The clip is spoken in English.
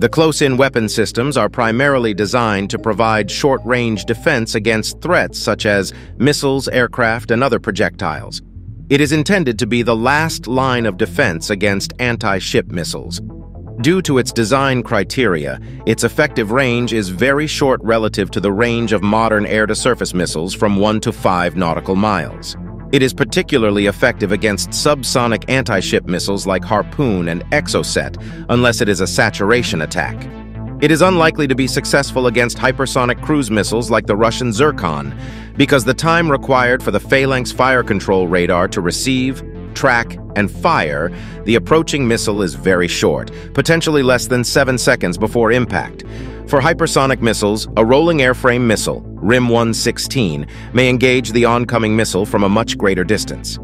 The close-in weapon systems are primarily designed to provide short-range defense against threats such as missiles, aircraft, and other projectiles. It is intended to be the last line of defense against anti-ship missiles. Due to its design criteria, its effective range is very short relative to the range of modern air-to-surface missiles from 1 to 5 nautical miles. It is particularly effective against subsonic anti-ship missiles like Harpoon and Exocet, unless it is a saturation attack. It is unlikely to be successful against hypersonic cruise missiles like the Russian Zircon, because the time required for the Phalanx fire control radar to receive, track, and fire, the approaching missile is very short, potentially less than seven seconds before impact. For hypersonic missiles, a rolling airframe missile, RIM-116, may engage the oncoming missile from a much greater distance.